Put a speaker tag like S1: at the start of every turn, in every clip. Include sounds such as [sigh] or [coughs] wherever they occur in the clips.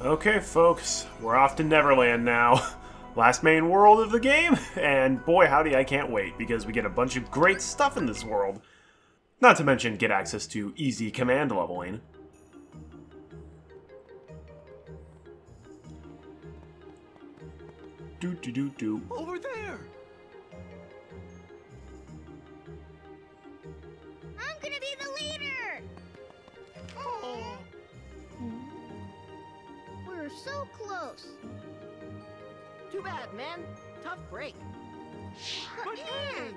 S1: Okay, folks, we're off to Neverland now. [laughs] Last main world of the game, and boy howdy, I can't wait, because we get a bunch of great stuff in this world. Not to mention get access to easy command leveling. Do do do do.
S2: Over there!
S3: We're so close.
S4: Too bad, man. Tough break.
S2: but man!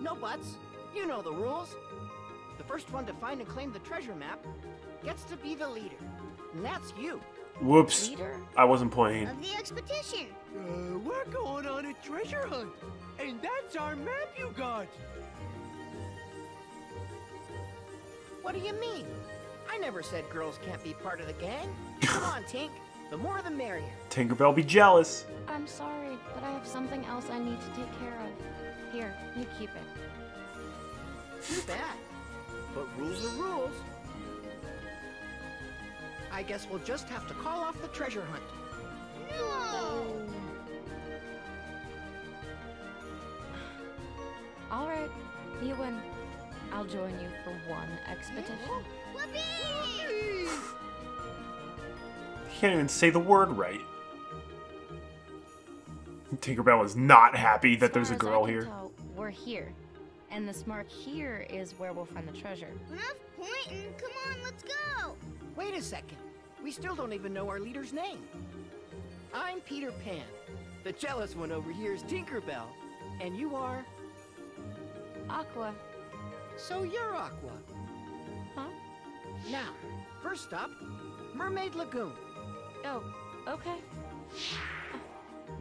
S4: No buts. You know the rules. The first one to find and claim the treasure map gets to be the leader. And that's you.
S1: Whoops,
S4: Leader?
S1: I wasn't playing.
S3: Of the expedition.
S2: Uh, we're going on a treasure hunt, and that's our map you got.
S4: What do you mean? I never said girls can't be part of the gang. Come on, Tink. The more the merrier.
S1: Tinkerbell be jealous.
S5: I'm sorry, but I have something else I need to take care of. Here, you keep it.
S4: Too bad. But rules are rules. I guess we'll just have to call off the treasure hunt.
S3: No!
S5: All right, you win. I'll join you for one expedition.
S3: Whoopee!
S1: Can't even say the word right. Tinkerbell is not happy that
S5: As
S1: there's a
S5: far as I
S1: girl here.
S5: tell, we're here. And this mark here is where we'll find the treasure.
S3: Enough pointing. Come on, let's go.
S4: Wait a second. We still don't even know our leader's name. I'm Peter Pan. The jealous one over here is Tinkerbell. And you are...
S5: Aqua.
S4: So you're Aqua.
S5: Huh?
S4: Now, first stop, Mermaid Lagoon.
S5: Oh, okay.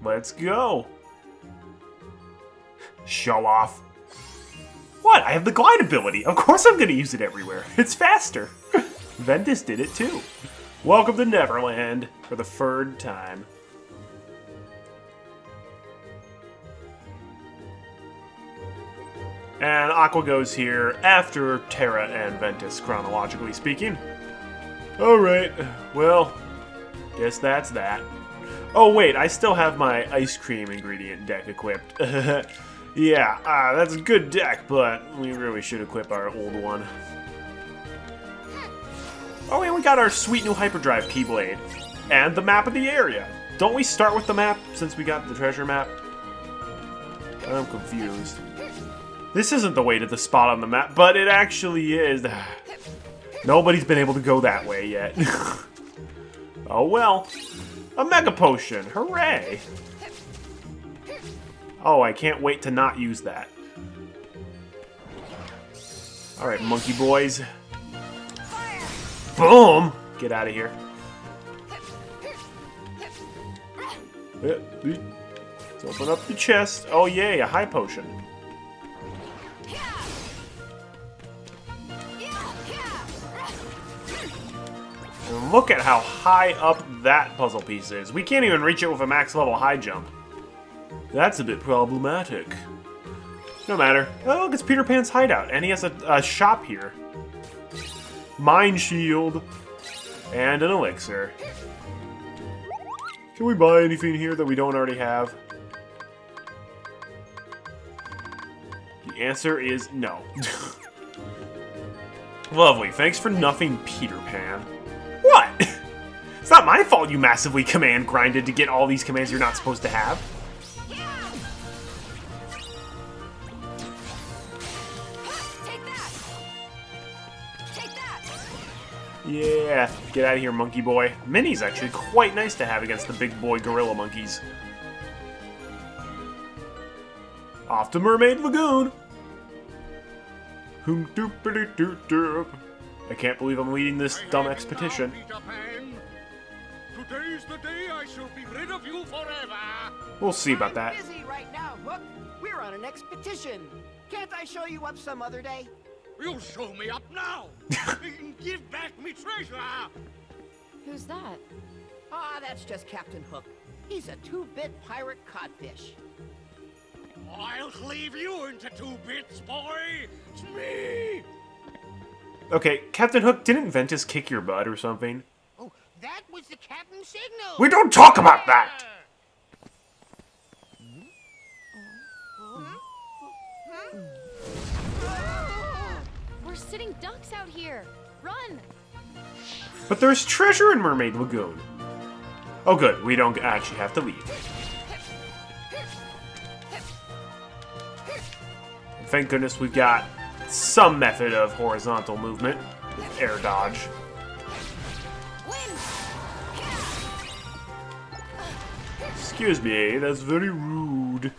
S1: Let's go. Show off. What? I have the glide ability. Of course I'm going to use it everywhere. It's faster. [laughs] Ventus did it too. Welcome to Neverland for the third time. And Aqua goes here after Terra and Ventus, chronologically speaking. Alright, well, guess that's that. Oh wait, I still have my ice cream ingredient deck equipped. [laughs] yeah, uh, that's a good deck, but we really should equip our old one. Oh, and we got our sweet new hyperdrive keyblade. And the map of the area. Don't we start with the map since we got the treasure map? I'm confused. This isn't the way to the spot on the map, but it actually is. [sighs] Nobody's been able to go that way yet. [laughs] oh well. A Mega Potion! Hooray! Oh, I can't wait to not use that. Alright, monkey boys. Boom! Get out of here. Let's open up the chest. Oh yay, a high potion. Look at how high up that puzzle piece is. We can't even reach it with a max level high jump. That's a bit problematic. No matter. Oh, look, it's Peter Pan's hideout, and he has a, a shop here. Mine shield and an elixir. Can we buy anything here that we don't already have? The answer is no. [laughs] Lovely. Thanks for nothing, Peter Pan. It's not my fault you massively command grinded to get all these commands you're not supposed to have. Yeah, get out of here, monkey boy. Mini's actually quite nice to have against the big boy gorilla monkeys. Off to Mermaid Lagoon. I can't believe I'm leading this dumb expedition.
S6: Peter Pan. Today's the day I shall be rid of you forever.
S1: We'll see about
S4: I'm
S1: that.
S4: busy right now, Hook. We're on an expedition. Can't I show you up some other day?
S6: You'll show me up now. [laughs] Give back me treasure.
S5: Who's that?
S4: Ah, that's just Captain Hook. He's a two-bit pirate codfish.
S6: I'll cleave you into two bits, boy. It's me.
S1: Okay, Captain Hook, didn't Ventus kick your butt or something?
S2: That was the captain's signal.
S1: We don't talk about that!
S5: We're sitting ducks out here. Run!
S1: But there's treasure in Mermaid Lagoon. Oh good, we don't actually have to leave. Thank goodness we've got some method of horizontal movement air dodge. Excuse me, that's very rude.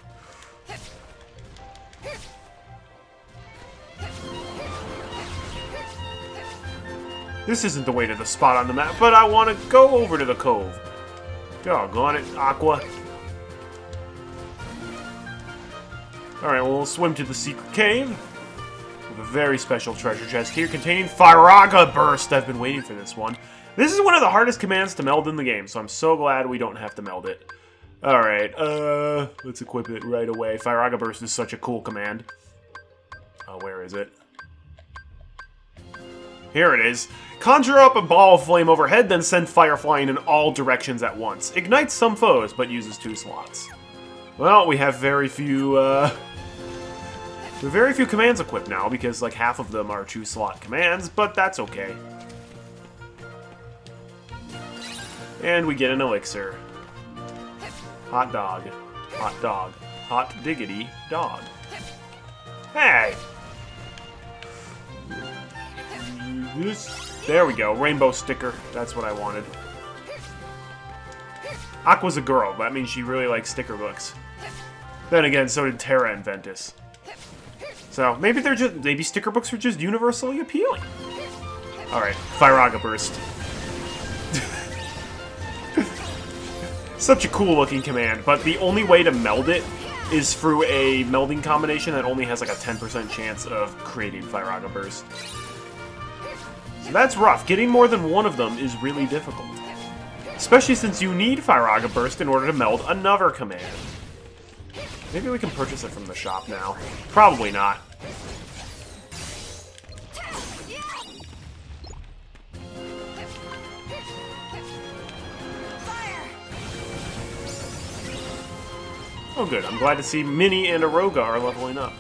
S1: This isn't the way to the spot on the map, but I want to go over to the cove. Doggone it, Aqua. Alright, we'll swim to the secret cave. With a very special treasure chest here containing Firaga Burst. I've been waiting for this one. This is one of the hardest commands to meld in the game, so I'm so glad we don't have to meld it. Alright, uh, let's equip it right away. Firaga Burst is such a cool command. Oh, where is it? Here it is. Conjure up a ball of flame overhead, then send fire flying in all directions at once. Ignites some foes, but uses two slots. Well, we have very few, uh... [laughs] We have very few commands equipped now, because like half of them are two-slot commands, but that's okay. And we get an elixir. Hot dog. Hot dog. Hot diggity dog. Hey! This... There we go. Rainbow sticker. That's what I wanted. Aqua's a girl. That means she really likes sticker books. Then again, so did Terra and Ventus. So maybe they're just maybe sticker books are just universally appealing. All right, Firaga Burst. Such a cool looking command, but the only way to meld it is through a melding combination that only has like a 10% chance of creating Firaga Burst. So that's rough. Getting more than one of them is really difficult. Especially since you need Firaga Burst in order to meld another command. Maybe we can purchase it from the shop now. Probably not. Oh good, I'm glad to see Mini and Aeroga are leveling up.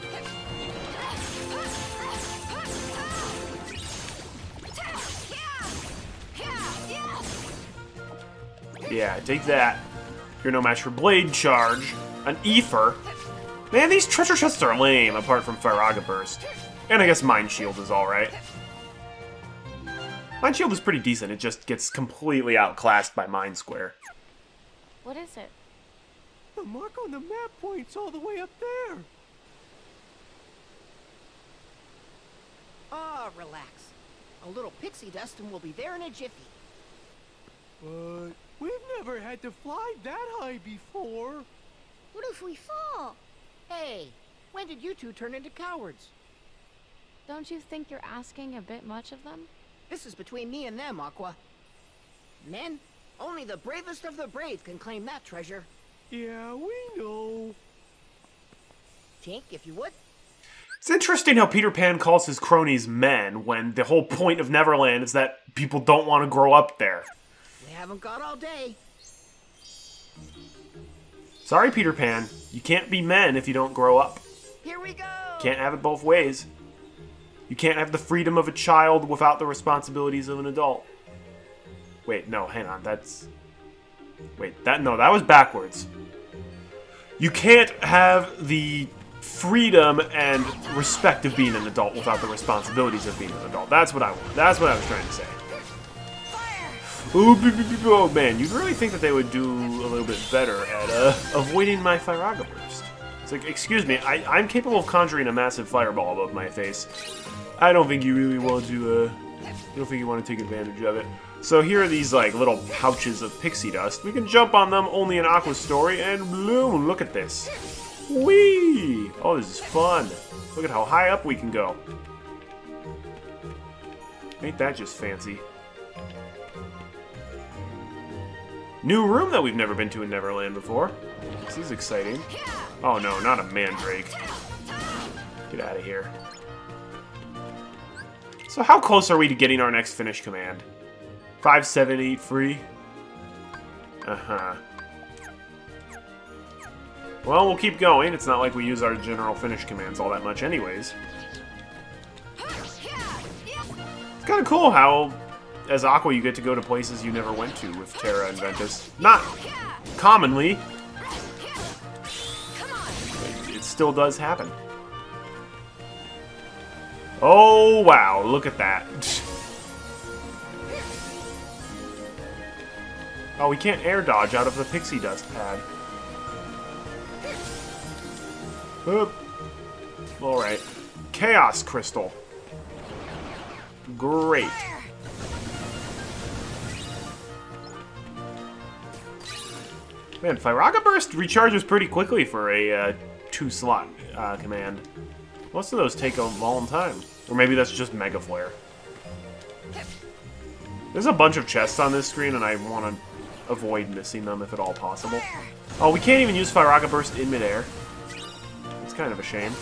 S1: Yeah, take that. You're no match for Blade Charge. An Ether. Man, these treasure chests are lame, apart from Firaga Burst. And I guess Mine Shield is alright. Mine Shield is pretty decent, it just gets completely outclassed by Mine Square.
S5: What is it?
S2: The mark on the map points all the way up there.
S4: Ah, relax. A little pixie dust and we'll be there in a jiffy.
S2: But we've never had to fly that high before.
S3: What if we fall?
S4: Hey, when did you two turn into cowards?
S5: Don't you think you're asking a bit much of them?
S4: This is between me and them, Aqua. Men, only the bravest of the brave can claim that treasure.
S2: Yeah, we know.
S4: Tink, if you would.
S1: It's interesting how Peter Pan calls his cronies men when the whole point of Neverland is that people don't want to grow up there.
S4: We haven't got all day.
S1: Sorry, Peter Pan. You can't be men if you don't grow up.
S4: Here we go!
S1: Can't have it both ways. You can't have the freedom of a child without the responsibilities of an adult. Wait, no, hang on. That's. Wait, that. No, that was backwards. You can't have the freedom and respect of being an adult without the responsibilities of being an adult. That's what I. Want. That's what I was trying to say. Oh man, you'd really think that they would do a little bit better at uh, avoiding my Firaga Burst. It's like, excuse me, I, I'm capable of conjuring a massive fireball above my face. I don't think you really want to, uh, I don't think you want to take advantage of it. So here are these, like, little pouches of pixie dust. We can jump on them only in Aqua story, and bloom, look at this. Whee! Oh, this is fun. Look at how high up we can go. Ain't that just fancy? New room that we've never been to in Neverland before. This is exciting. Oh no, not a mandrake. Get out of here. So how close are we to getting our next finish command? Five, seven, eight, free. Uh-huh. Well, we'll keep going. It's not like we use our general finish commands all that much anyways. It's kind of cool how, as Aqua, you get to go to places you never went to with Terra and Ventus. Not commonly. It still does happen. Oh, wow. Look at that. [laughs] Oh, we can't air dodge out of the pixie dust pad. Oop. Alright. Chaos Crystal. Great. Man, Firaga Burst recharges pretty quickly for a uh, two-slot uh, command. Most of those take a long time. Or maybe that's just Mega Flare. There's a bunch of chests on this screen, and I want to avoid missing them if at all possible. Oh, we can't even use Firaga Burst in midair. It's kind of a shame.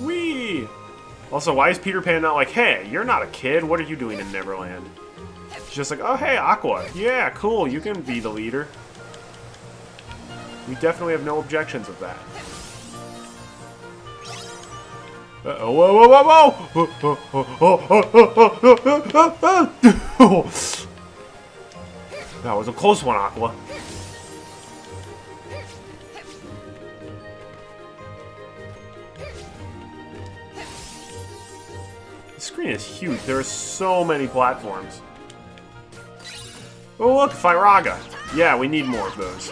S1: Whee! Also, why is Peter Pan not like, hey, you're not a kid, what are you doing in Neverland? Just like, oh, hey, Aqua. Yeah, cool, you can be the leader. We definitely have no objections with that. Whoa, whoa, whoa, whoa! that was a close one, Aqua. The screen is huge. There are so many platforms. Oh, look, Firaga. Yeah, we need more of those.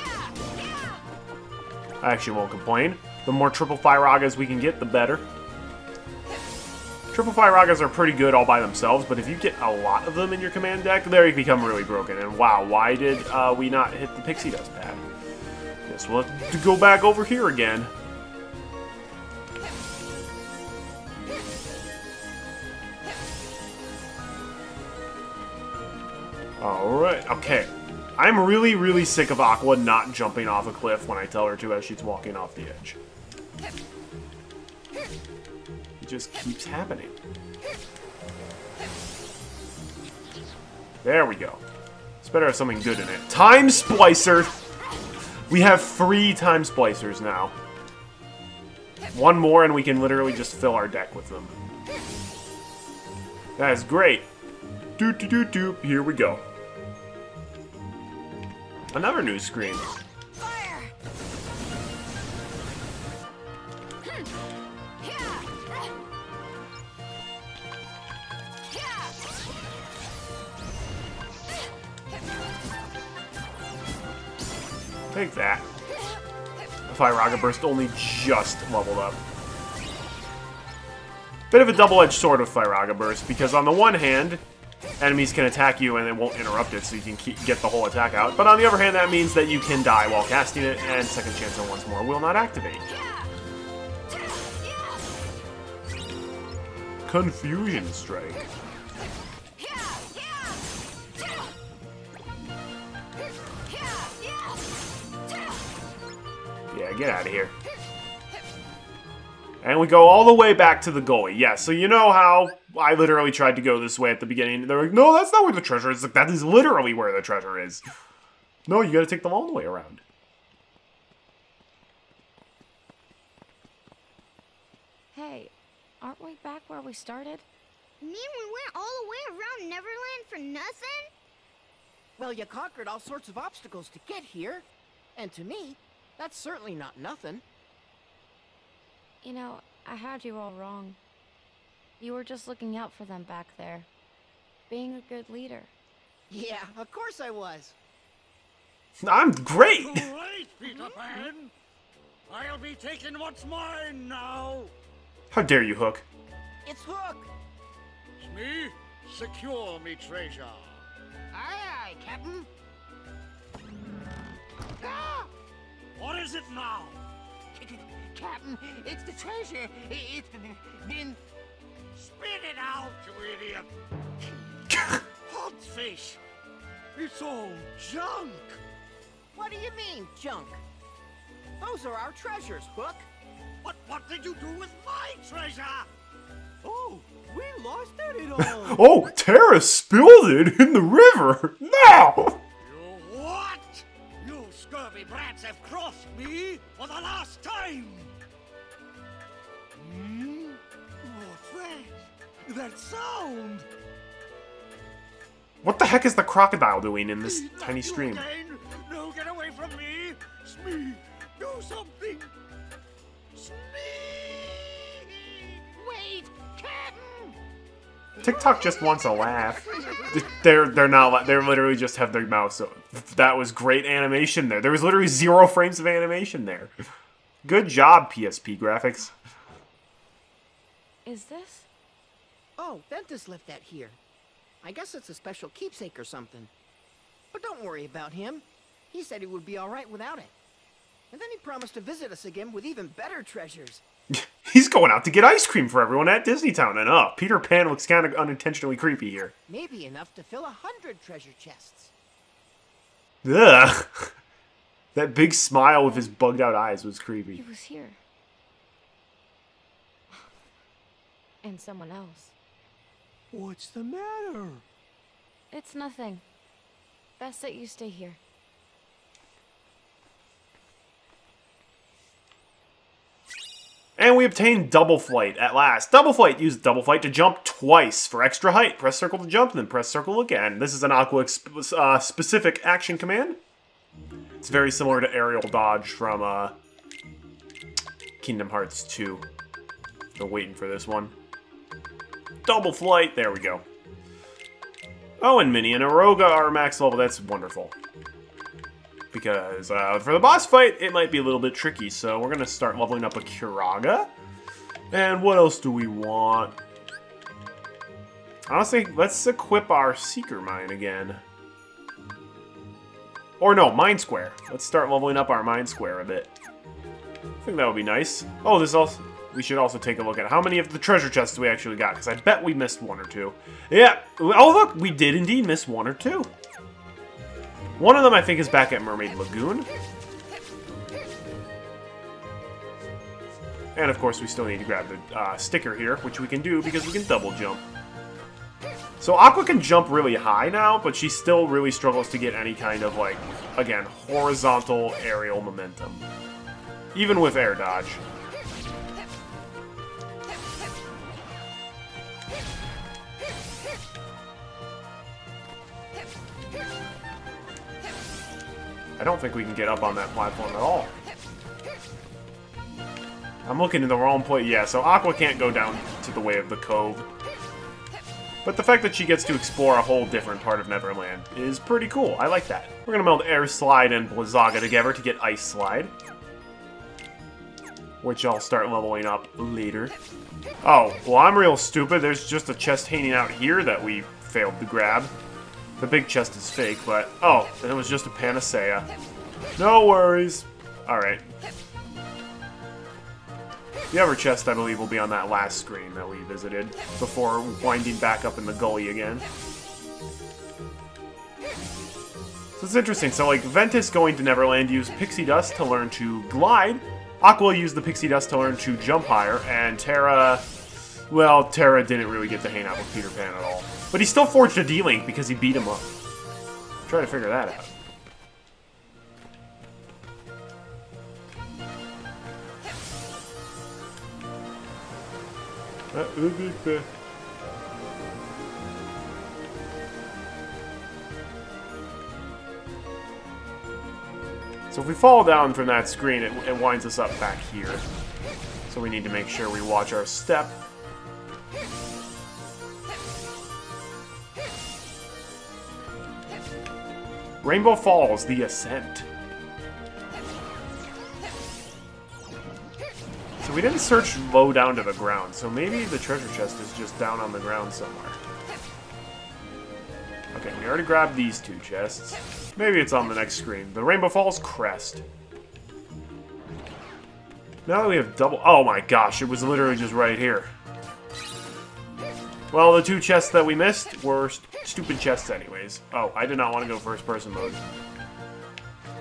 S1: I actually won't complain. The more triple Firagas we can get, the better. Triple Firagas are pretty good all by themselves, but if you get a lot of them in your command deck, they become really broken. And wow, why did uh, we not hit the Pixie Dust pad? Guess we'll have to go back over here again. Alright, okay. I'm really, really sick of Aqua not jumping off a cliff when I tell her to as she's walking off the edge. Just keeps happening. There we go. It's better have something good in it. Time Splicer! We have three Time Splicers now. One more and we can literally just fill our deck with them. That is great. Doot doot doot doot. Here we go. Another new screen. Take that. Firaga Burst only just leveled up. Bit of a double-edged sword with Firaga Burst, because on the one hand, enemies can attack you and it won't interrupt it, so you can keep, get the whole attack out. But on the other hand, that means that you can die while casting it, and second chance on once more will not activate. Confusion Strike. Get out of here. And we go all the way back to the gully. Yeah, so you know how I literally tried to go this way at the beginning. They're like, no, that's not where the treasure is. Like, that is literally where the treasure is. No, you gotta take them all the way around.
S5: Hey, aren't we back where we started?
S3: You mean we went all the way around Neverland for nothing?
S4: Well, you conquered all sorts of obstacles to get here. And to me, that's certainly not nothing.
S5: You know, I had you all wrong. You were just looking out for them back there. Being a good leader.
S4: Yeah, of course I was.
S1: I'm great!
S6: Great, Peter Pan! I'll be taking what's mine now!
S1: How dare you, Hook?
S4: It's Hook.
S6: It's Me, secure me treasure.
S4: Aye, aye, Captain.
S6: Ah! What is it now?
S4: Captain, it's the treasure. I- It's been...
S6: Spit it out, you idiot! [coughs] Hot fish! It's all junk!
S4: What do you mean, junk? Those are our treasures, Hook.
S6: But what did you do with my treasure?
S2: Oh, we lost it all. [laughs]
S1: Oh, Terra spilled it in the river! No!
S6: Scurvy brats have crossed me for the last time! Hmm? What's that? That sound!
S1: What the heck is the crocodile doing in this
S6: Not
S1: tiny stream?
S6: again. No, get away from me! Smee, do something!
S1: Tick-Tock just wants a laugh. They're they're not. la- They're literally just have their mouths. So that was great animation there. There was literally zero frames of animation there. Good job, PSP graphics.
S5: Is this?
S4: Oh, Ventus left that here. I guess it's a special keepsake or something. But don't worry about him. He said he would be alright without it. And then he promised to visit us again with even better treasures.
S1: He's going out to get ice cream for everyone at Disney Town, and uh, Peter Pan looks kind of unintentionally creepy here.
S4: Maybe enough to fill a hundred treasure chests.
S1: Ugh. [laughs] That big smile with his bugged out eyes was creepy.
S5: He was here. And someone else.
S2: What's the matter?
S5: It's nothing. Best that you stay here.
S1: And we obtained double flight at last. Double flight. Use double flight to jump twice for extra height. Press circle to jump, then press circle again. This is an Aqua uh, specific action command. It's very similar to aerial dodge from uh, Kingdom Hearts 2. Still waiting for this one. Double flight. There we go. Oh, and Mini and Aeroga are max level. That's wonderful because uh, for the boss fight, it might be a little bit tricky. So we're gonna start leveling up a Curaga. And what else do we want? Honestly, let's equip our Seeker Mine again. Or no, Mine Square. Let's start leveling up our Mine Square a bit. I think that would be nice. Oh, this also... We should also take a look at how many of the treasure chests we actually got, because I bet we missed one or two. Yeah. Oh, look, we did indeed miss one or two. One of them, I think, is back at Mermaid Lagoon. And of course, we still need to grab the uh, sticker here, which we can do because we can double jump. So Aqua can jump really high now, but she still really struggles to get any kind of, like, again, horizontal aerial momentum. Even with air dodge. I don't think we can get up on that platform at all. I'm looking in the wrong place. Yeah, so Aqua can't go down to the way of the cove. But the fact that she gets to explore a whole different part of Neverland is pretty cool. I like that. We're gonna meld Air Slide and Blizzaga together to get Ice Slide. Which I'll start leveling up later. Oh, well I'm real stupid. There's just a chest hanging out here that we failed to grab. The big chest is fake, but... Oh, it was just a panacea. No worries. Alright. The other chest, I believe, will be on that last screen that we visited before winding back up in the gully again. So it's interesting. So, like, Ventus going to Neverland used Pixie Dust to learn to glide. Aqua used the Pixie Dust to learn to jump higher. And Terra... Well, Terra didn't really get to hang out with Peter Pan at all. But he still forged a D-Link because he beat him up. Try to figure that out. So if we fall down from that screen, it, it winds us up back here. So we need to make sure we watch our step. Rainbow Falls, The Ascent. So we didn't search low down to the ground, so maybe the treasure chest is just down on the ground somewhere. Okay, we already grabbed these two chests. Maybe it's on the next screen. The Rainbow Falls Crest. Now that we have double... Oh my gosh, it was literally just right here. Well, the two chests that we missed were stupid chests anyways. Oh, I did not want to go first person mode.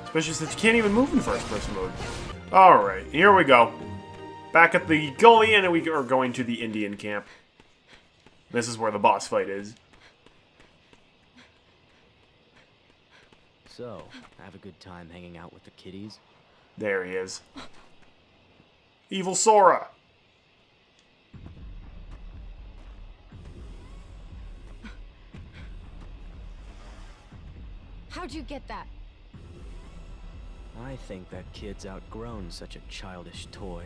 S1: Especially since you can't even move in first person mode. Alright, here we go. Back at the gully, and we are going to the Indian camp. This is where the boss fight is.
S7: So, have a good time hanging out with the kiddies?
S1: There he is. Evil Sora!
S5: How'd you get that?
S7: I think that kid's outgrown such a childish toy.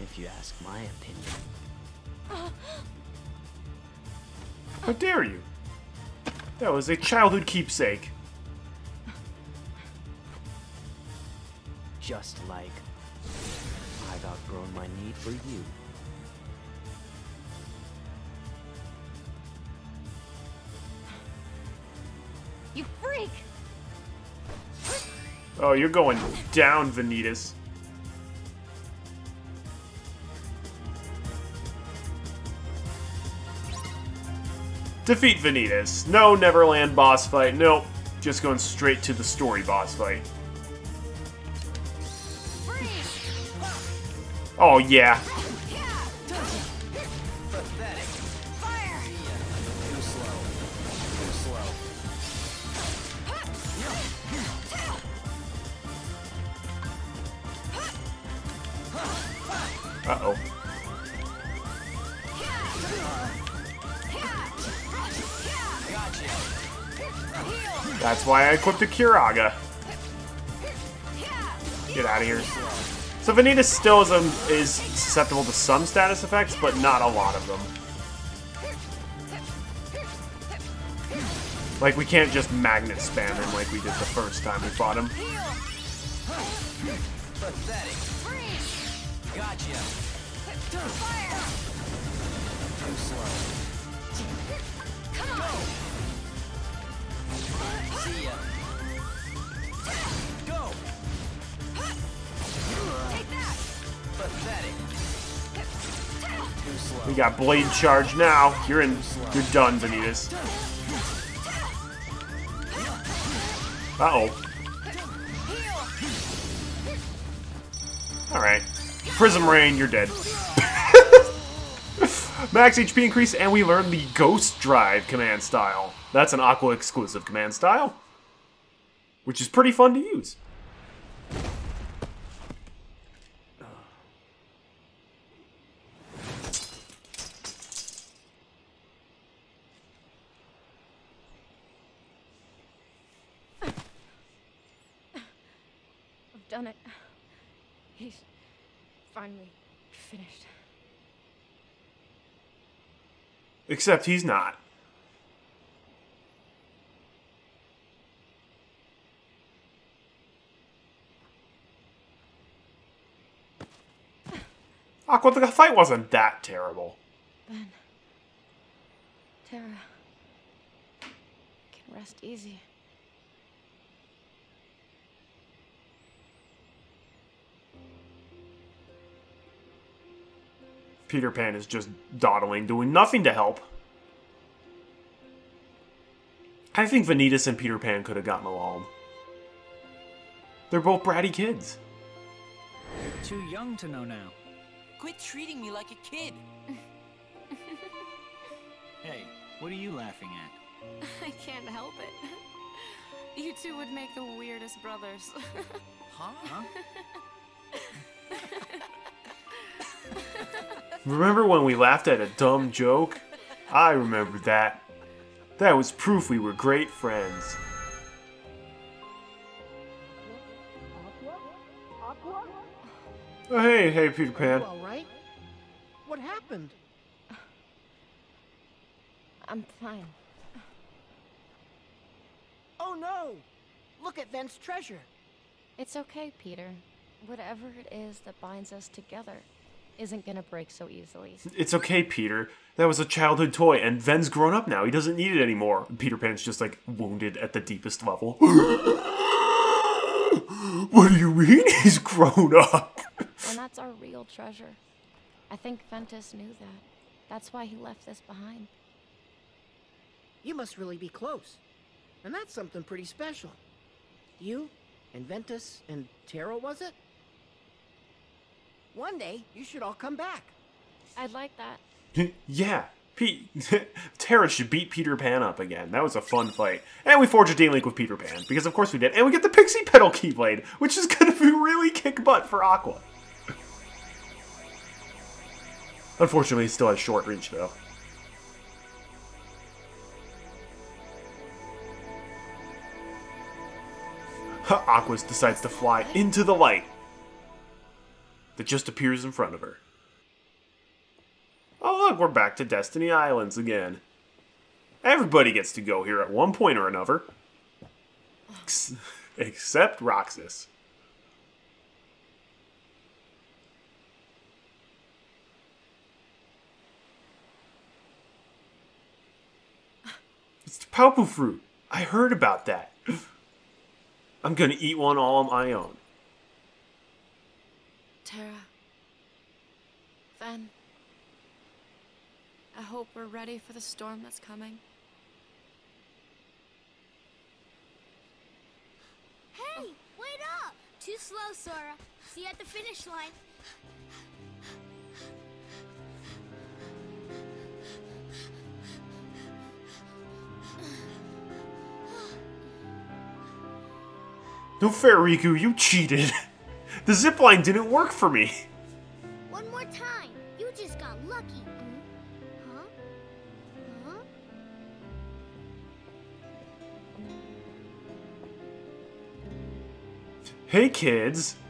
S7: If you ask my opinion.
S1: How dare you? That was a childhood keepsake.
S7: Just like I've outgrown my need for you.
S5: You freak!
S1: Oh, you're going down, Vanitas. Defeat Vanitas. No Neverland boss fight. Nope. Just going straight to the story boss fight. Oh, yeah. Equipped a Curaga. Get out of here. So Vanitas still is, is susceptible to some status effects, but not a lot of them. Like, we can't just magnet spam him like we did the first time we fought him. We got blade charge now. You're in. You're done, Vanitas. Uh oh. All right. Prism Rain, you're dead. [laughs] Max HP increase, and we learned the Ghost Drive command style. That's an Aqua exclusive command style, which is pretty fun to use.
S5: Done it. He's finally finished.
S1: Except he's not. Aqua, the fight wasn't that terrible.
S5: Ven. Terra. Can rest easy.
S1: Peter Pan is just dawdling, doing nothing to help. I think Vanitas and Peter Pan could have gotten along. They're both bratty kids.
S8: Too young to know now.
S9: Quit treating me like a kid. [laughs]
S8: Hey, what are you laughing at? [laughs]
S5: I can't help it. [laughs] You two would make the weirdest brothers.
S9: Huh?
S1: Remember when we laughed at a dumb joke? I remember that. That was proof we were great friends. Oh, hey, hey, Peter Pan.
S4: You all right? What happened?
S5: I'm fine.
S4: Oh no! Look at Ven's treasure.
S5: It's okay, Peter. Whatever it is that binds us together isn't gonna break so easily.
S1: It's okay, Peter. That was a childhood toy, and Ven's grown up now. He doesn't need it anymore. Peter Pan's just like wounded at the deepest level. [gasps] what do you mean he's grown up?
S5: And that's our real treasure. I think Ventus knew that. That's why he left this behind.
S4: You must really be close. And that's something pretty special. You and Ventus and Terra, was it? One day, you should all come back.
S5: I'd like that. [laughs]
S1: yeah, Pete. [laughs] Terra should beat Peter Pan up again. That was a fun fight. And we forge a D-Link with Peter Pan, because of course we did. And we get the Pixie Petal Keyblade, which is going to be really kick butt for Aqua. Unfortunately, it still has short reach, though. [laughs] Aqua decides to fly into the light that just appears in front of her. Oh, look, we're back to Destiny Islands again. Everybody gets to go here at one point or another. Ex- [laughs] Except Roxas. It's the Paopu fruit. I heard about that. I'm gonna eat one all on my own.
S5: Terra. Ven. I hope we're ready for the storm that's coming.
S3: Hey, wait up! Too slow, Sora. See you at the finish line.
S1: No fair, Riku, you cheated. [laughs] The zipline didn't work for me.
S3: One more time. You just got lucky. Huh? Huh?
S1: Hey, kids. [laughs]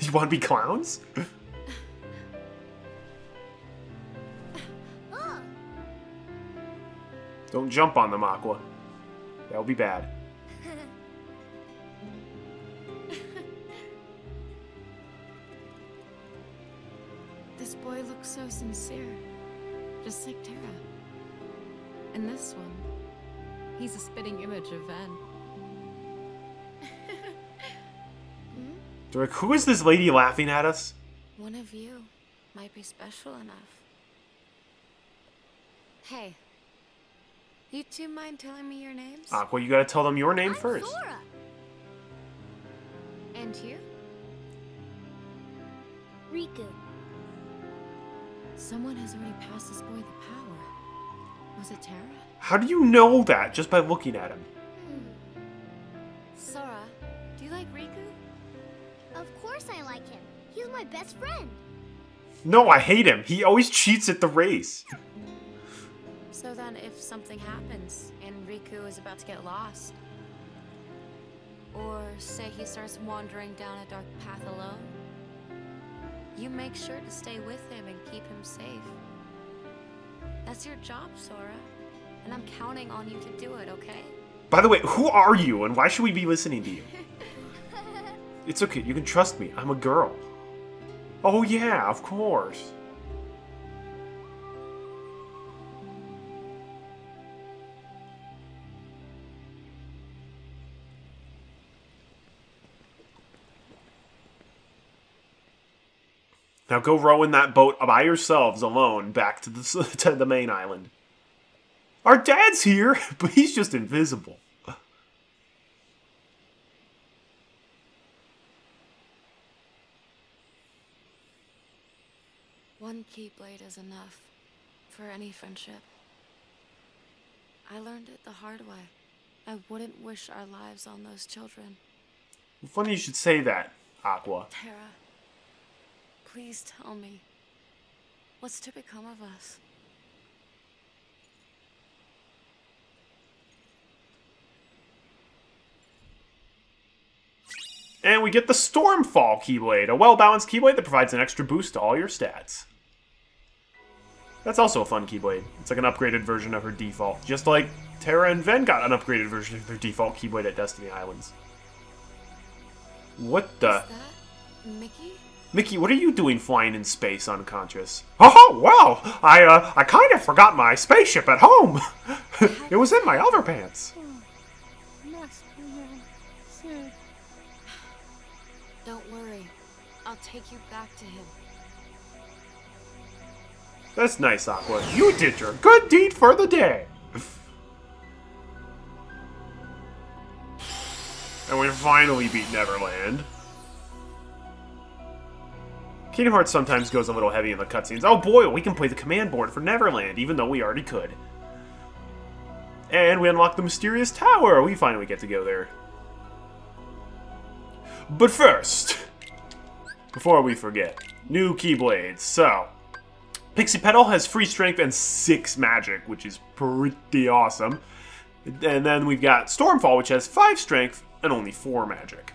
S1: You want to be clowns? Don't jump on them, Aqua. That'll be bad.
S5: So sincere. Just like Terra. And this one, he's a spitting image of Ven.
S1: They're who is this lady laughing at us?
S5: One of you might be special enough. Hey, you two mind telling me your names?
S1: Ah, Aqua, you gotta tell them your name
S3: I'm
S1: first.
S3: Sora.
S5: And you?
S3: Riku.
S5: Someone has already passed this boy the power. Was it Terra?
S1: How do you know that just by looking at him? Hmm.
S5: Sora, do you like Riku?
S3: Of course I like him. He's my best friend.
S1: No, I hate him. He always cheats at the race.
S5: So then, if something happens and Riku is about to get lost, or say he starts wandering down a dark path alone, you make sure to stay with him and keep him safe. That's your job, Sora, and I'm counting on you to do it, okay?
S1: By the way, who are you and why should we be listening to you? [laughs] It's okay, you can trust me. I'm a girl. Oh, yeah, of course. Now go row in that boat by yourselves alone back to the, [laughs] to the main island. Our dad's here, [laughs] but he's just invisible.
S5: One Keyblade is enough for any friendship. I learned it the hard way. I wouldn't wish our lives on those children.
S1: Funny you should say that, Aqua.
S5: Terra, please tell me. What's to become of us?
S1: And we get the Stormfall Keyblade, a well-balanced Keyblade that provides an extra boost to all your stats. That's also a fun Keyblade. It's like an upgraded version of her default, just like Terra and Ven got an upgraded version of their default Keyblade at Destiny Islands. What the?
S5: Is that Mickey?
S1: Mickey, what are you doing flying in space unconscious? Oh, well, I, uh, I kind of forgot my spaceship at home. [laughs] it was in my
S2: other sick.
S5: Don't worry. I'll take you back to him.
S1: That's nice, Aqua. You did your good deed for the day. [laughs] and we finally beat Neverland. Kingdom Hearts sometimes goes a little heavy in the cutscenes. Oh boy, we can play the command board for Neverland, even though we already could. And we unlock the mysterious tower. We finally get to go there. But first, before we forget, new Keyblades. So, Pixie Petal has free strength and six magic, which is pretty awesome. And then we've got Stormfall, which has five strength and only four magic.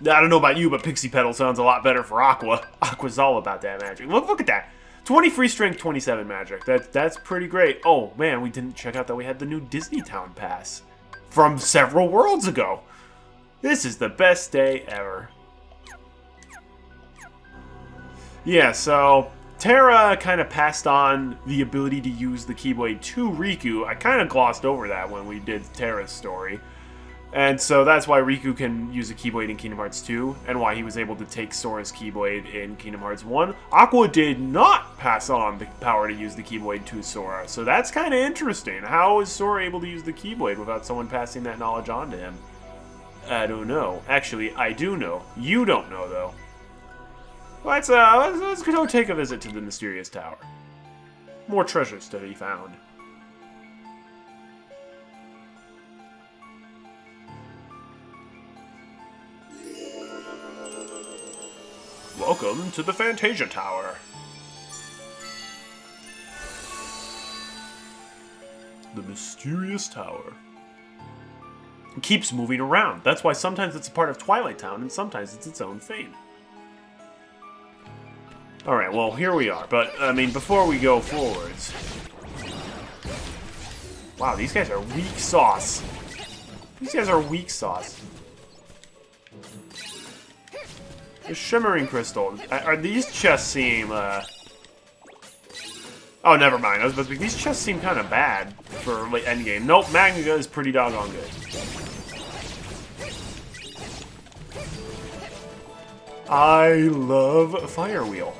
S1: I don't know about you, but Pixie Petal sounds a lot better for Aqua. Aqua's all about that magic. Look, look at that. 20 free strength, 27 magic. That, that's pretty great. Oh, man, we didn't check out that we had the new Disney Town Pass from several worlds ago. This is the best day ever. Yeah, so Terra kind of passed on the ability to use the Keyblade to Riku. I kind of glossed over that when we did Terra's story. And so that's why Riku can use a Keyblade in Kingdom Hearts 2, and why he was able to take Sora's Keyblade in Kingdom Hearts 1. Aqua did not pass on the power to use the Keyblade to Sora, so that's kind of interesting. How is Sora able to use the Keyblade without someone passing that knowledge on to him? I don't know. Actually, I do know. You don't know, though. Let's, uh, let's, let's go take a visit to the Mysterious Tower. More treasures to be found. Welcome to the Fantasia Tower. The Mysterious Tower. It keeps moving around. That's why sometimes it's a part of Twilight Town and sometimes it's its own thing. Alright, well, here we are. But, I mean, before we go forwards... Wow, these guys are weak sauce. These guys are weak sauce. The Shimmering Crystal. Are these chests seem, uh... Oh, never mind. I was about to be, these chests seem kind of bad for late endgame. Nope, Magnega is pretty doggone good. I love Fire Wheel.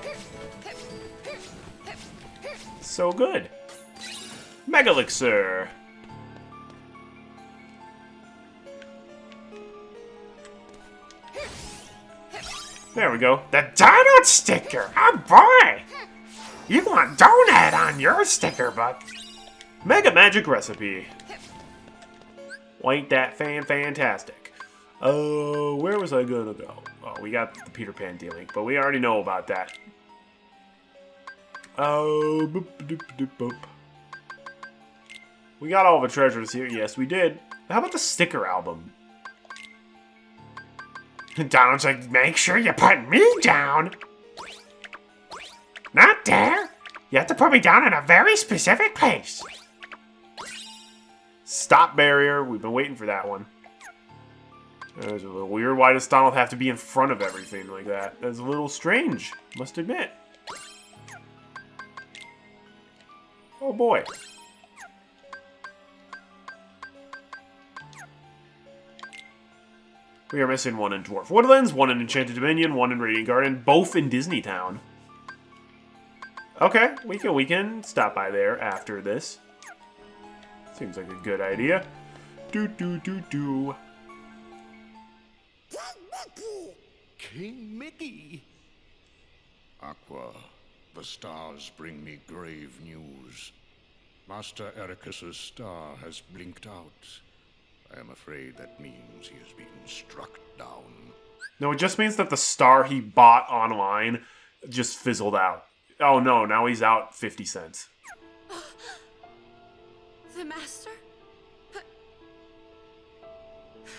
S1: So good. Megalixir. There we go. The donut sticker! Oh boy! You want donut on your sticker, but Mega Magic Recipe. Ain't that fan fantastic? Oh, uh, where was I gonna go? Oh, we got the Peter Pan D-Link, but we already know about that. Oh, boop, boop, boop, boop. We got all the treasures here. Yes, we did. How about the sticker album? Donald's like, make sure you put me down. Not there. You have to put me down in a very specific place. Stop barrier. We've been waiting for that one. That was a little weird. Why does Donald have to be in front of everything like that? That's a little strange, must admit. Oh boy. We are missing one in Dwarf Woodlands, one in Enchanted Dominion, one in Radiant Garden, both in Disney Town. Okay, we can we can stop by there after this. Seems like a good idea. Do do do do.
S2: King Mickey.
S10: Aqua, the stars bring me grave news. Master Eraqus's star has blinked out. I am afraid that means he has been struck down.
S1: No, it just means that the star he bought online just fizzled out. Oh no, now he's out 50 cents.
S5: the master? But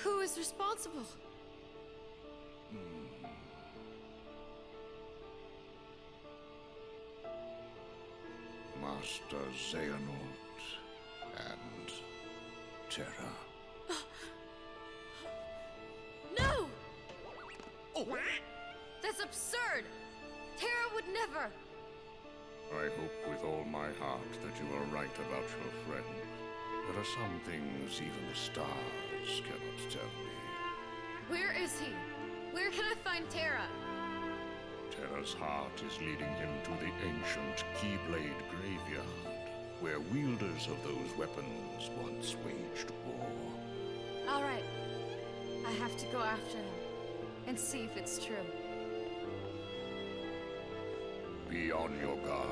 S5: who is responsible?
S10: Hmm. Master Xehanort and Terra.
S5: Oh. That's absurd! Terra would never!
S10: I hope with all my heart that you are right about your friend. There are some things even the stars cannot tell me.
S5: Where is he? Where can I find Terra?
S10: Terra's heart is leading him to the ancient Keyblade Graveyard, where wielders of those weapons once waged war.
S5: All right. I have to go after him and see if it's true.
S10: Be on your guard.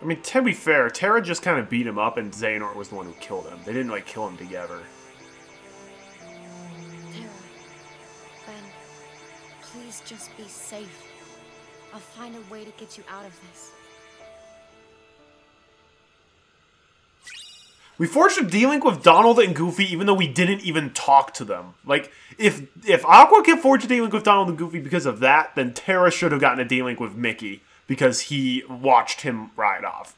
S1: I mean, to be fair, Terra just kind of beat him up, and Xehanort was the one who killed him. They didn't, like, kill him together.
S5: Terra, Ven, please just be safe. I'll find a way to get you out of this.
S1: We forged a D-Link with Donald and Goofy even though we didn't even talk to them. Like, if if Aqua can forge a D-Link with Donald and Goofy because of that, then Terra should have gotten a D-Link with Mickey because he watched him ride off.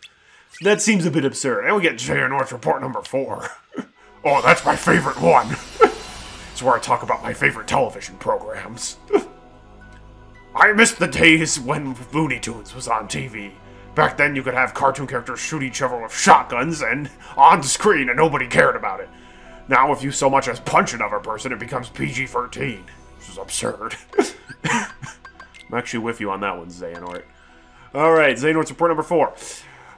S1: That seems a bit absurd. And we get Xehanort's report number four. [laughs] oh, that's my favorite one. [laughs] it's where I talk about my favorite television programs. [laughs] I miss the days when Looney Tunes was on TV. Back then, you could have cartoon characters shoot each other with shotguns and on screen, and nobody cared about it. Now, if you so much as punch another person, it becomes PG 13. This is absurd. [laughs] I'm actually with you on that one, Xehanort. Alright, Xehanort's report number four.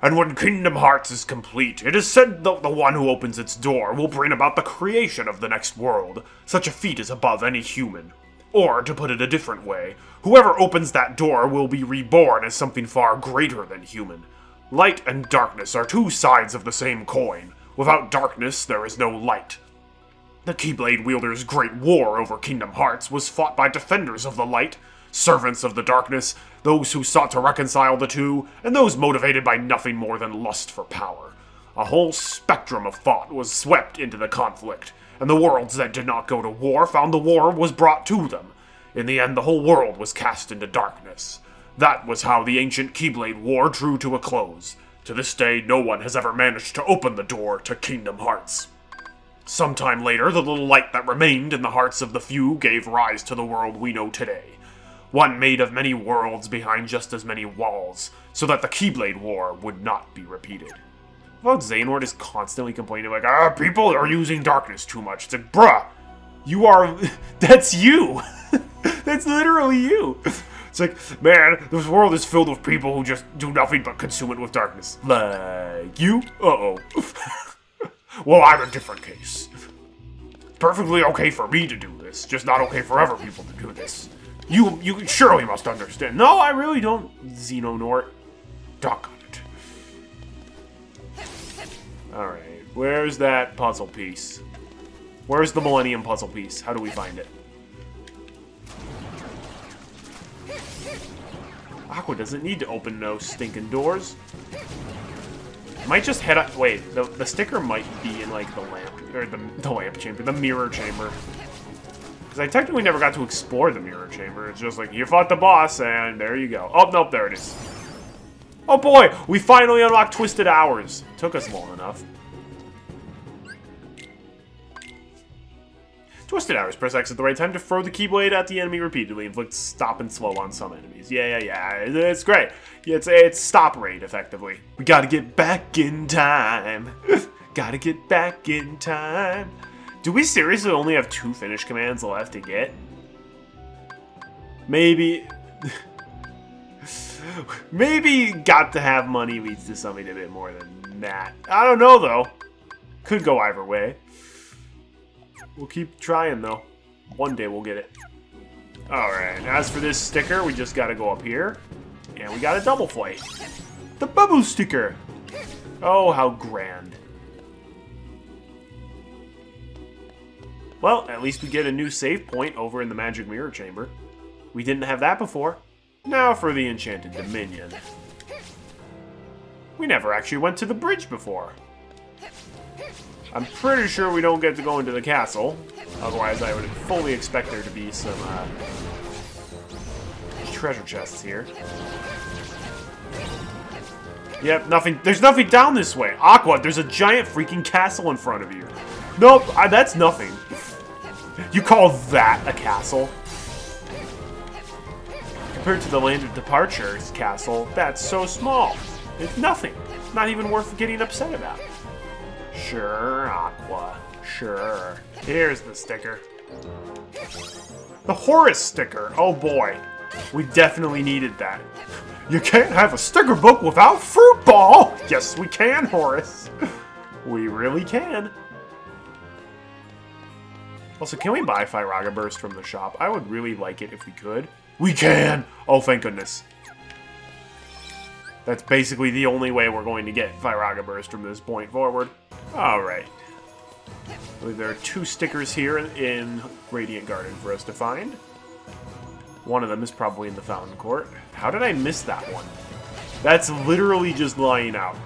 S1: And when Kingdom Hearts is complete, it is said that the one who opens its door will bring about the creation of the next world. Such a feat is above any human. Or, to put it a different way, whoever opens that door will be reborn as something far greater than human. Light and darkness are two sides of the same coin. Without darkness, there is no light. The Keyblade wielder's great war over Kingdom Hearts was fought by defenders of the light, servants of the darkness, those who sought to reconcile the two, and those motivated by nothing more than lust for power. A whole spectrum of thought was swept into the conflict, and the worlds that did not go to war found the war was brought to them. In the end, the whole world was cast into darkness. That was how the ancient Keyblade War drew to a close. To this day, no one has ever managed to open the door to Kingdom Hearts. Sometime later, the little light that remained in the hearts of the few gave rise to the world we know today. One made of many worlds behind just as many walls, so that the Keyblade War would not be repeated. About Xehanort is constantly complaining like, ah, people are using darkness too much. It's like, bruh, you are, [laughs] that's you. [laughs] [laughs] that's literally you. It's like, man, this world is filled with people who just do nothing but consume it with darkness. Like you? Uh-oh. [laughs] well, I'm a different case. Perfectly okay for me to do this, just not okay for other people to do this. You you surely must understand. No, I really don't, Xehanort. on it. Alright, where's that puzzle piece? Where's the Millennium puzzle piece? How do we find it? Aqua doesn't need to open no stinking doors. Might just head up. Wait, the, the sticker might be in like the lamp or the, the lamp chamber, the mirror chamber. Because I technically never got to explore the mirror chamber. It's just like you fought the boss and there you go. Oh nope, there it is. Oh boy, we finally unlocked Twisted Hours. Took us long enough. Twisted Hours. Press X at the right time to throw the Keyblade at the enemy repeatedly. Inflict stop and slow on some enemies. Yeah, yeah, yeah. It's great. It's, it's stop rate, effectively. We gotta get back in time. [laughs] gotta get back in time. Do we seriously only have two finish commands left to get? Maybe... [laughs] Maybe got to have money leads to something a bit more than that. I don't know, though. Could go either way. We'll keep trying, though. One day we'll get it. Alright, as for this sticker, we just gotta go up here. And we got a double flight. The bubble sticker! Oh, how grand. Well, at least we get a new save point over in the Magic Mirror Chamber. We didn't have that before. Now for the Enchanted Dominion. We never actually went to the bridge before. I'm pretty sure we don't get to go into the castle. Otherwise, I would fully expect there to be some uh, treasure chests here. Yep, nothing. There's nothing down this way. Aqua, there's a giant freaking castle in front of you. Nope, I, that's nothing. You call that a castle? Compared to the Land of Departure's castle, that's so small. It's nothing. Not even worth getting upset about. Sure, Aqua. Sure. Here's the sticker. The Horace sticker. Oh boy. We definitely needed that. You can't have a sticker book without fruit ball! Yes, we can, Horace. [laughs] We really can. Also, can we buy Firaga Burst from the shop? I would really like it if we could. We can! Oh, thank goodness. That's basically the only way we're going to get Firaga Burst from this point forward. Alright. There are two stickers here in Radiant Garden for us to find. One of them is probably in the Fountain Court. How did I miss that one? That's literally just lying out.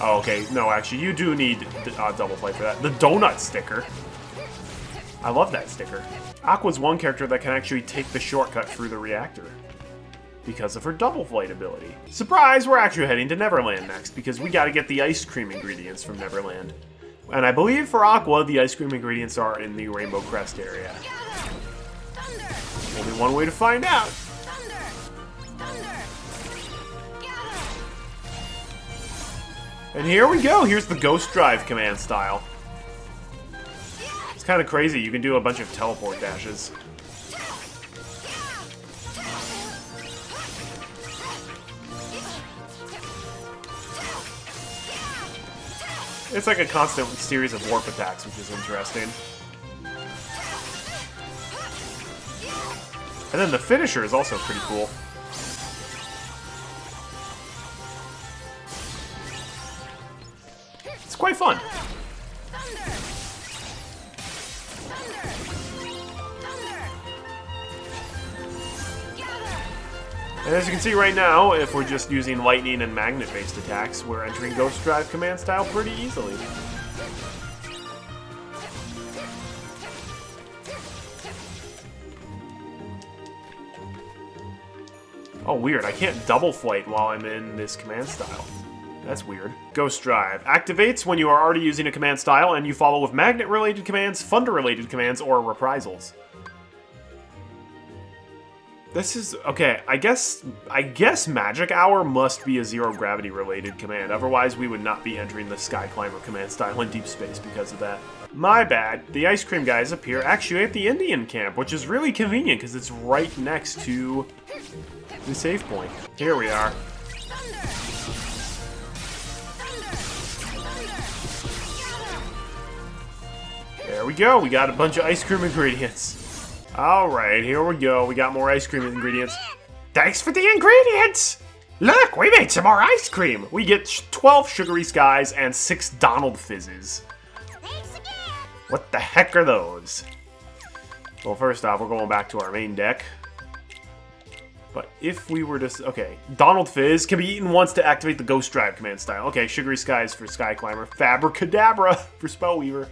S1: Oh, okay. No, actually, you do need uh, double play for that. The donut sticker. I love that sticker. Aqua's one character that can actually take the shortcut through the reactor. Because of her double flight ability. Surprise! We're actually heading to Neverland next, because we gotta get the ice cream ingredients from Neverland. And I believe for Aqua, the ice cream ingredients are in the Rainbow Crest area. Only one way to find out. And here we go. Here's the Ghost Drive command style. It's kind of crazy. You can do a bunch of teleport dashes. It's like a constant series of warp attacks, which is interesting. And then the finisher is also pretty cool. It's quite fun. And as you can see right now, if we're just using lightning and magnet-based attacks, we're entering Ghost Drive command style pretty easily. Oh, weird. I can't double flight while I'm in this command style. That's weird. Ghost Drive. Activates when you are already using a command style and you follow with magnet-related commands, thunder-related commands, or reprisals. This is okay. I guess I guess Magic Hour must be a zero gravity related command. Otherwise, we would not be entering the Sky Climber command style in deep space because of that. My bad. The ice cream guys appear actually at the Indian camp, which is really convenient because it's right next to the save point. Here we are. There we go. We got a bunch of ice cream ingredients. Alright, here we go. We got more ice cream ingredients. Thanks for the ingredients! Look, we made some more ice cream! We get 12 Sugary Skies and 6 Donald Fizzes. What the heck are those? Well, first off, we're going back to our main deck. But if we were to... Okay, Donald Fizz can be eaten once to activate the Ghost Drive command style. Okay, Sugary Skies for Sky Climber. Fabricadabra [laughs] for Spellweaver.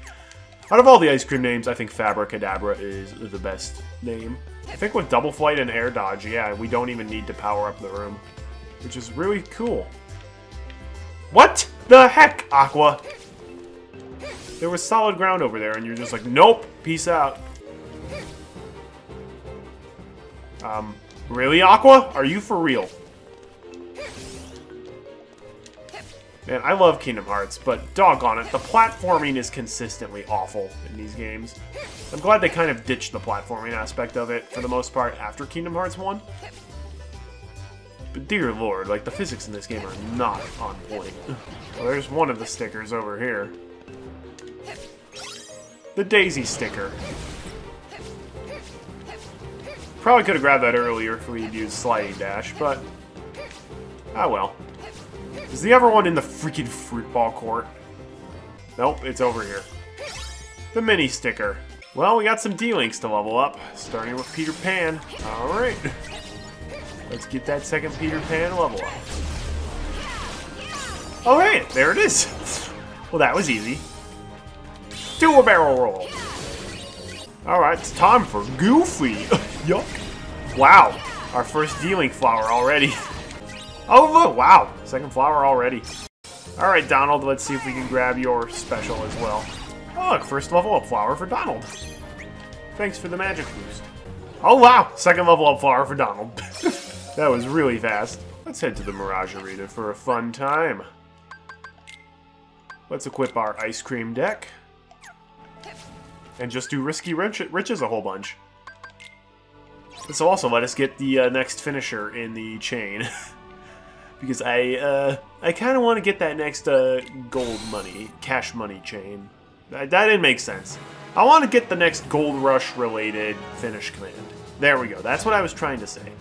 S1: Out of all the ice cream names, I think Fabricadabra is the best name. I think with Double Flight and Air Dodge, yeah, we don't even need to power up the room. Which is really cool. What the heck, Aqua? There was solid ground over there, and you're just like, nope, peace out. Um, really, Aqua? Are you for real? Man, I love Kingdom Hearts, but doggone it, the platforming is consistently awful in these games. I'm glad they kind of ditched the platforming aspect of it, for the most part, after Kingdom Hearts 1. But dear lord, like, the physics in this game are not on point. well, there's one of the stickers over here. The Daisy sticker. Probably could have grabbed that earlier if we'd used Sliding Dash, but... Ah well. Is the other one in the freaking fruit ball court? Nope, it's over here. The mini sticker. Well, we got some D-Links to level up, starting with Peter Pan. Alright. Let's get that second Peter Pan level up. Oh, Alright, there it is. [laughs] Well, that was easy. Do a barrel roll. Alright, it's time for Goofy. [laughs] Yuck. Wow, our first D-Link flower already. [laughs] Oh, look, wow. Second flower already. Alright, Donald, let's see if we can grab your special as well. Oh, look, first level up flower for Donald. Thanks for the magic boost. Oh, wow, second level up flower for Donald. [laughs] that was really fast. Let's head to the Mirage Arena for a fun time. Let's equip our ice cream deck. And just do Risky Riches a whole bunch. This will also let us get the uh, next finisher in the chain. [laughs] because I uh, I kind of want to get that next uh, gold money, cash money chain. That, that didn't make sense. I want to get the next gold rush related finish command. There we go. That's what I was trying to say.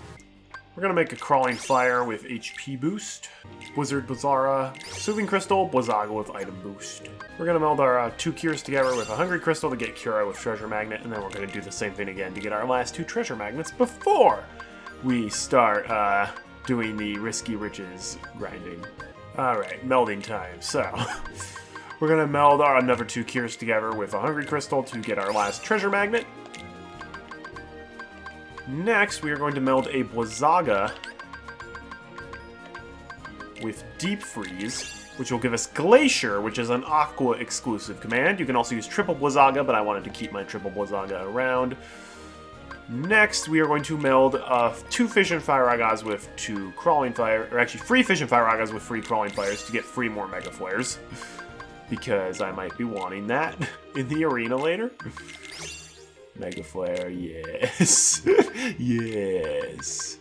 S1: We're gonna make a crawling fire with HP boost, Blizzard Blizzara, Soothing Crystal, Blizzaga with item boost. We're gonna meld our uh, two cures together with a Hungry Crystal to get Cura with Treasure Magnet, and then we're gonna do the same thing again to get our last two Treasure Magnets before we start uh, doing the Risky Riches grinding. Alright, melding time. So, [laughs] we're gonna meld our another two cures together with a Hungry Crystal to get our last Treasure Magnet. Next, we are going to meld a Blizzaga with Deep Freeze, which will give us Glacier, which is an Aqua exclusive command. You can also use Triple Blizzaga, but I wanted to keep my Triple Blizzaga around. Next, we are going to meld uh, two Fission Firagas with two Crawling Fire, or actually three Fission Firagas with free Crawling Fires to get three more Mega Flares. Because I might be wanting that [laughs] in the arena later. Mega Flare, yes. [laughs] yes.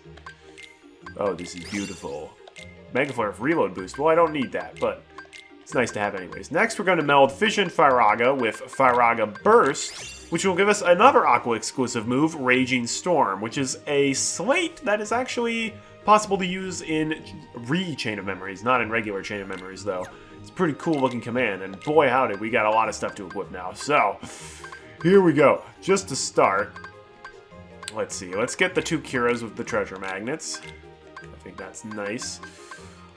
S1: Oh, this is beautiful. Mega Flare with reload boost. Well, I don't need that, but it's nice to have anyways. Next, we're going to meld Fission Firaga with Firaga Burst, which will give us another Aqua exclusive move, Raging Storm, which is a slate that is actually possible to use in re-Chain of Memories, not in regular Chain of Memories, though. It's a pretty cool looking command, and boy howdy, we got a lot of stuff to equip now. So, here we go. Just to start, let's see. Let's get the two Curas with the treasure magnets. I think that's nice.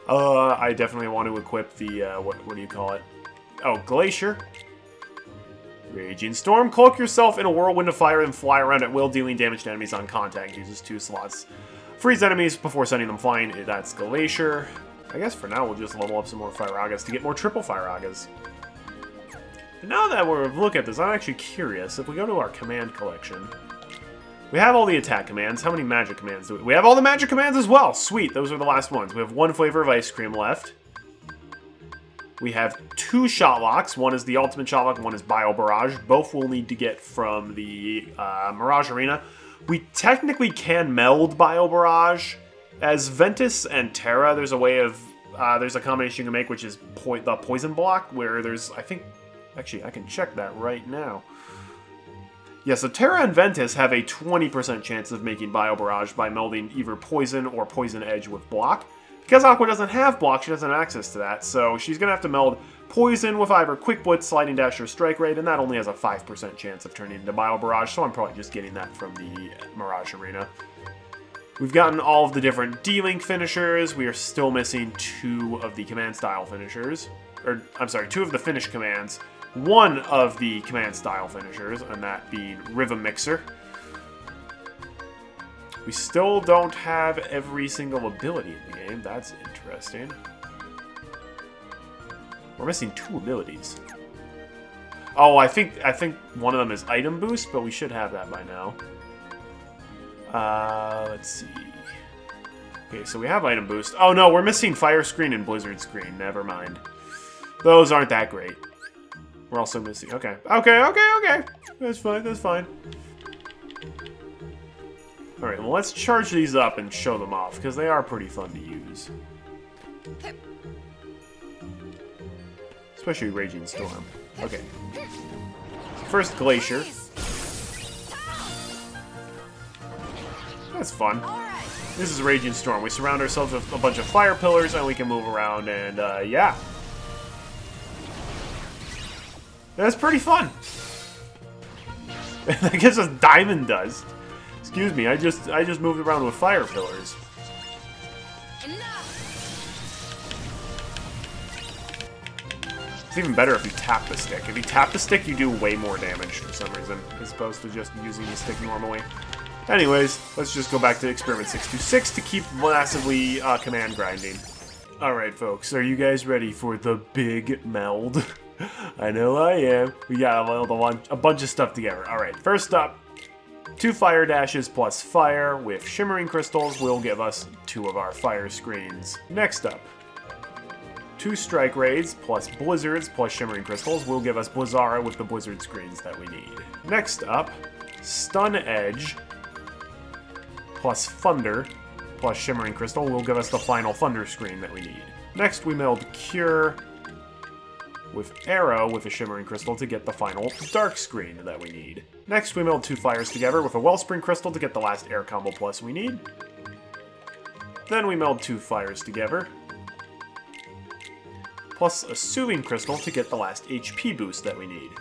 S1: Uh, I definitely want to equip the, uh, what, what do you call it? Oh, Glacier. Raging Storm. Cloak yourself in a whirlwind of fire and fly around at will, dealing damage to enemies on contact. Uses two slots. Freeze enemies before sending them flying. That's Glacier. I guess for now we'll just level up some more Firagas to get more triple Firagas. Now that we're look at this, I'm actually curious. If we go to our command collection, we have all the attack commands. How many magic commands do we? We have all the magic commands as well. Sweet, those are the last ones. We have one flavor of ice cream left. We have two shot locks. One is the ultimate shot lock, one is Bio Barrage. Both we'll need to get from the uh, Mirage Arena. We technically can meld Bio Barrage. As Ventus and Terra, there's a way of... Uh, there's a combination you can make, which is po the Poison Block, where there's, I think... Actually, I can check that right now. Yeah, so Terra and Ventus have a 20% chance of making Bio Barrage by melding either Poison or Poison Edge with Block. Because Aqua doesn't have Block, she doesn't have access to that, so she's going to have to meld Poison with either Quick Blitz, Sliding Dash, or Strike Raid, and that only has a 5% chance of turning into Bio Barrage, so I'm probably just getting that from the Mirage Arena. We've gotten all of the different D-Link finishers. We are still missing two of the command style finishers. Or, I'm sorry, two of the finish commands. One of the command style finishers, and that being Rhythm Mixer. We still don't have every single ability in the game. That's interesting. We're missing two abilities. Oh, I think I think one of them is item boost, but we should have that by now. Uh, let's see. Okay, so we have item boost. Oh no, we're missing fire screen and blizzard screen. Never mind. Those aren't that great. We're also missing. Okay, okay, okay, okay. That's fine. That's fine. All right, well, let's charge these up and show them off because they are pretty fun to use. Especially Raging Storm. Okay. First Glacier. That's fun. This is Raging Storm. We surround ourselves with a bunch of fire pillars and we can move around and, uh, yeah. That's pretty fun. that gives us diamond dust. Excuse me, I just I just moved around with fire pillars. It's even better if you tap the stick. If you tap the stick, you do way more damage for some reason, as opposed to just using the stick normally. Anyways, let's just go back to Experiment 626 to keep massively uh, command grinding. Alright, folks, are you guys ready for the big meld? [laughs] I know I am. We got a, bunch, a bunch of stuff together. Alright, first up, two fire dashes plus fire with shimmering crystals will give us two of our fire screens. Next up, two strike raids plus blizzards plus shimmering crystals will give us Blizzara with the blizzard screens that we need. Next up, stun edge plus Thunder plus Shimmering Crystal will give us the final Thunder screen that we need. Next, we meld Cure with Aero with a Shimmering Crystal to get the final Dark screen that we need. Next, we meld two Fires together with a Wellspring Crystal to get the last Air Combo Plus we need. Then we meld two Fires together, plus a Soothing Crystal to get the last HP boost that we need.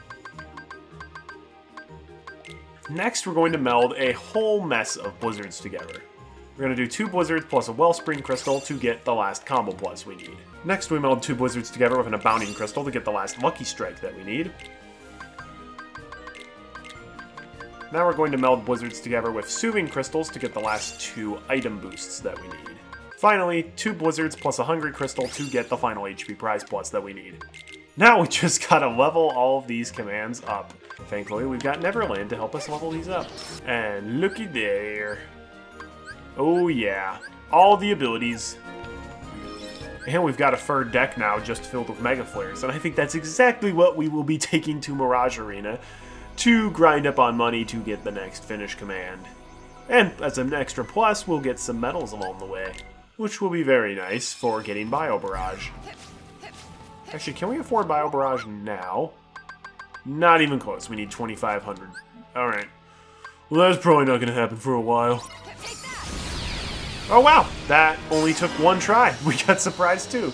S1: Next, we're going to meld a whole mess of Blizzards together. We're going to do two Blizzards plus a Wellspring Crystal to get the last Combo Plus we need. Next, we meld two Blizzards together with an Abounding Crystal to get the last Lucky Strike that we need. Now we're going to meld Blizzards together with Soothing Crystals to get the last two item boosts that we need. Finally, two Blizzards plus a Hungry Crystal to get the final HP Prize Plus that we need. Now we [laughs] just gotta level all of these commands up. Thankfully, we've got Neverland to help us level these up. And looky there. Oh yeah, all the abilities. And we've got a fur deck now just filled with Mega Flares, and I think that's exactly what we will be [laughs] taking to Mirage Arena to grind up on money to get the next finish command. And as an extra plus, we'll get some medals along the way, which will be very nice for getting Bio Barrage. Actually, can we afford Bio Barrage now? Not even close. We need 2,500. Alright. Well, that's probably not going to happen for a while. Oh wow, that only took one try. [laughs] We got surprise two.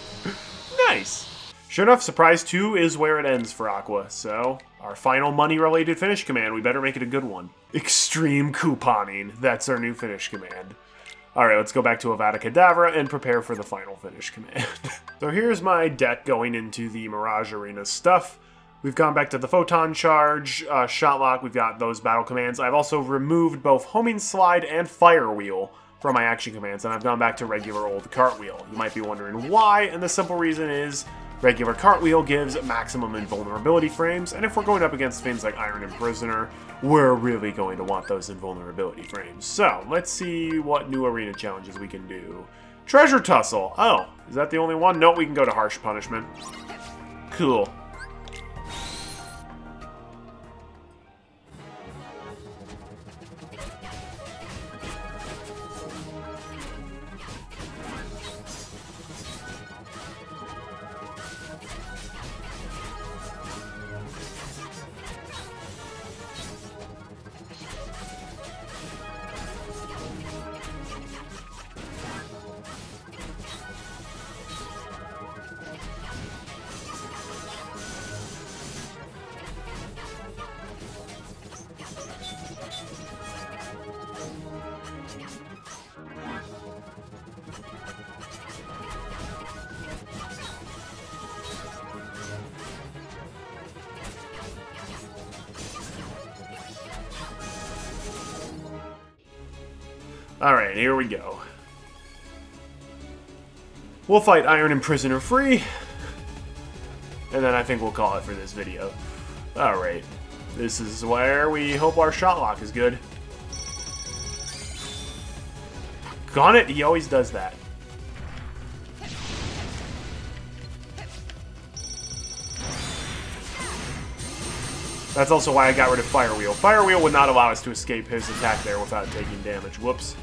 S1: nice. Sure enough, surprise two is where it ends for Aqua, so our final money-related finish command, we better make it a good one. Extreme couponing, that's our new finish command. Alright, let's go back to Avada Kedavra and prepare for the final finish command. [laughs] so here's my deck going into the Mirage Arena stuff. We've gone back to the Photon Charge, uh, Shotlock, we've got those battle commands. I've also removed both Homing Slide and Fire Wheel from my action commands, and I've gone back to regular old Cartwheel. You might be wondering why, and the simple reason is regular Cartwheel gives maximum invulnerability frames, and if we're going up against things like Iron Imprisoner, we're really going to want those invulnerability frames. So, let's see what new arena challenges we can do. Treasure Tussle! Oh, is that the only one? No, we can go to Harsh Punishment. Cool. Alright, here we go. We'll fight Iron Imprisoner free, and then I think we'll call it for this video. Alright, this is where we hope our shot lock is good. Gone it, he always does that. That's also why I got rid of Fire Wheel. Fire Wheel would not allow us to escape his attack there without taking damage. Whoops.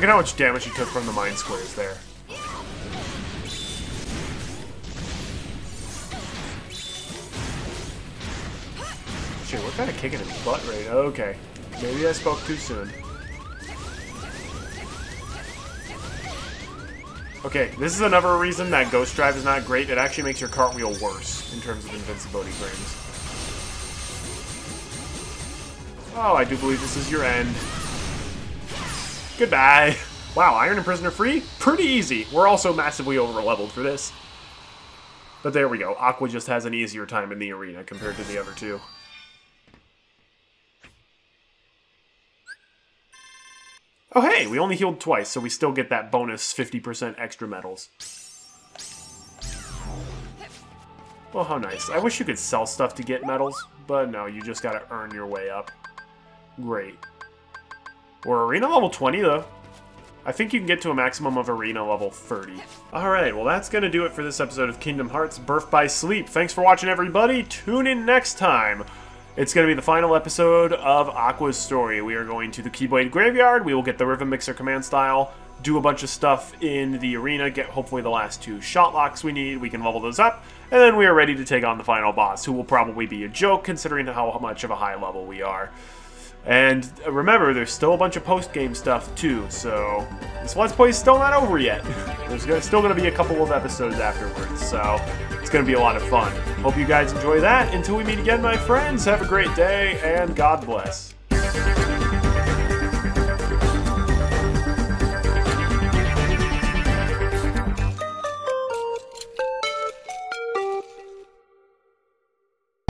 S1: Look at how much damage he took from the Mine Squares there. Shit, we're kind of kicking his butt right Okay. Maybe I spoke too soon. Okay, this is another reason that Ghost Drive is not great. It actually makes your cartwheel worse in terms of invincibility frames. Oh, I do believe this is your end. Goodbye. Wow, Iron Imprisoner free? Pretty easy. We're also massively over-leveled for this. But there we go. Aqua just has an easier time in the arena compared to the other two. Oh hey, we only healed twice, so we still get that bonus 50% extra medals. Well, how nice. I wish you could sell stuff to get medals, but no, you just gotta earn your way up. Great. We're arena level 20, though. I think you can get to a maximum of arena level 30. Alright, well that's gonna do it for this episode of Kingdom Hearts Birth by Sleep. Thanks for watching, everybody. Tune in next time. It's going to be the final episode of Aqua's story. We are going to the Keyblade Graveyard. We will get the Rhythm Mixer command style, do a bunch of stuff in the arena, get hopefully the last two shot locks we need. We can level those up, and then we are ready to take on the final boss, who will probably be a joke considering how much of a high level we are. And remember, there's still a bunch of post-game stuff too, so this Let's Play is still not over yet. [laughs] there's still going to be a couple of episodes afterwards, so it's going to be a lot of fun. Hope you guys enjoy that. Until we meet again, my friends, have a great day, and God bless.